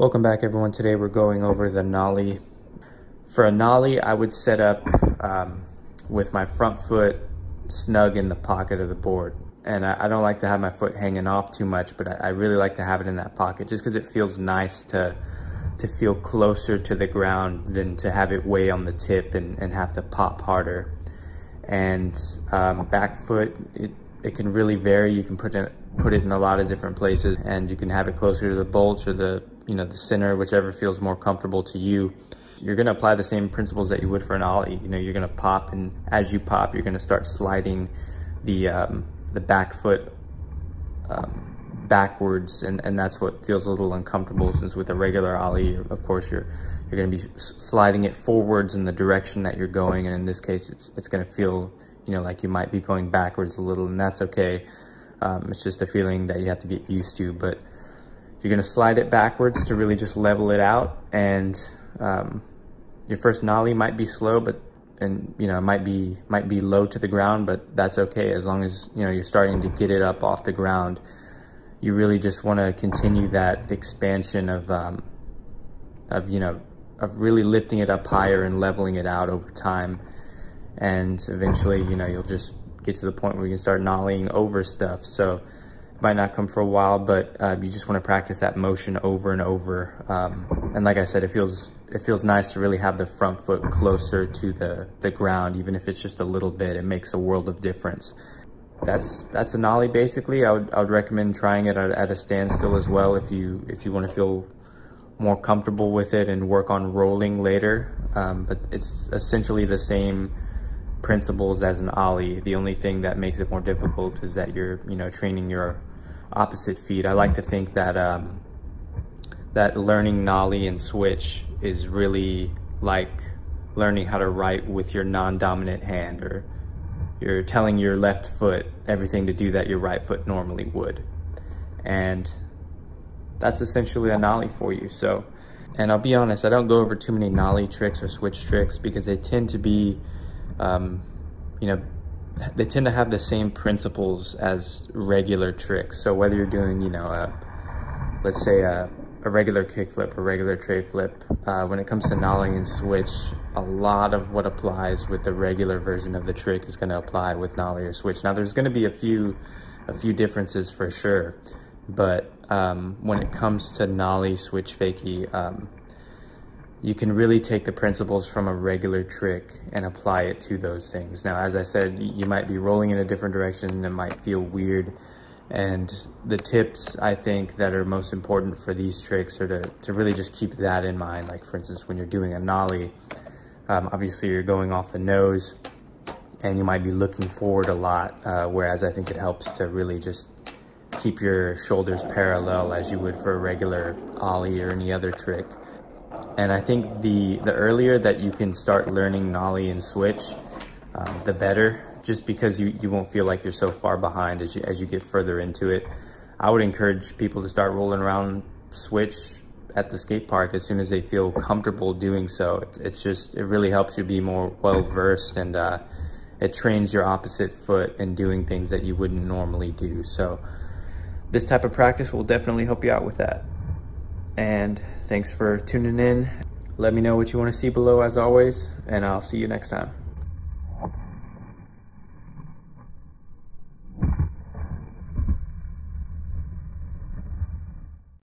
Welcome back everyone. Today we're going over the nollie. For a nollie, I would set up um, with my front foot snug in the pocket of the board. And I, I, don't like to have my foot hanging off too much, but I, I really like to have it in that pocket just because it feels nice to to feel closer to the ground than to have it weigh on the tip and, and have to pop harder. And um, back foot, it, it can really vary. You can put it, put it in a lot of different places and you can have it closer to the bolts or the you know, the center, whichever feels more comfortable to you. You're gonna apply the same principles that you would for an ollie. You know, you're gonna pop and as you pop, you're gonna start sliding the, um, the back foot um, backwards and, and that's what feels a little uncomfortable since with a regular ollie, of course, you're, you're gonna be sliding it forwards in the direction that you're going. And in this case, it's, it's gonna feel, you know, like you might be going backwards a little and that's okay. Um, it's just a feeling that you have to get used to, but you're gonna slide it backwards to really just level it out. And um, your first nollie might be slow, but and you know it might be might be low to the ground, but that's okay as long as you know you're starting to get it up off the ground. You really just want to continue that expansion of um, of you know of really lifting it up higher and leveling it out over time, and eventually you know you'll just get to the point where you can start nollieing over stuff. So it might not come for a while, but uh, you just want to practice that motion over and over. Um, and like I said, it feels it feels nice to really have the front foot closer to the, the ground, even if it's just a little bit, it makes a world of difference. That's that's a nollie basically. I would I would recommend trying it at, at a standstill as well if you if you want to feel more comfortable with it and work on rolling later. Um, but it's essentially the same principles as an ollie. The only thing that makes it more difficult is that you're, you know, training your opposite feet. I like to think that um, that learning nollie and switch is really like learning how to write with your non-dominant hand or you're telling your left foot everything to do that your right foot normally would. And that's essentially a nollie for you. So, and I'll be honest, I don't go over too many nollie tricks or switch tricks because they tend to be, um, you know, they tend to have the same principles as regular tricks. So whether you're doing, you know, a, let's say a, a regular kickflip or regular tray flip, uh, when it comes to nollie and switch, a lot of what applies with the regular version of the trick is going to apply with nollie or switch. Now there's going to be a few, a few differences for sure, but um, when it comes to nollie, switch, fakie, um, you can really take the principles from a regular trick and apply it to those things. Now, as I said, you might be rolling in a different direction and it might feel weird. And the tips I think that are most important for these tricks are to, to really just keep that in mind. Like for instance, when you're doing a nollie, um, obviously you're going off the nose and you might be looking forward a lot. Uh, whereas I think it helps to really just keep your shoulders parallel as you would for a regular ollie or any other trick. And I think the, the earlier that you can start learning nollie and switch, um, the better, just because you, you won't feel like you're so far behind as you, as you get further into it. I would encourage people to start rolling around switch at the skate park as soon as they feel comfortable doing so. It, it's just, it really helps you be more well-versed and uh, it trains your opposite foot in doing things that you wouldn't normally do. So this type of practice will definitely help you out with that. And thanks for tuning in. Let me know what you want to see below as always, and I'll see you next time.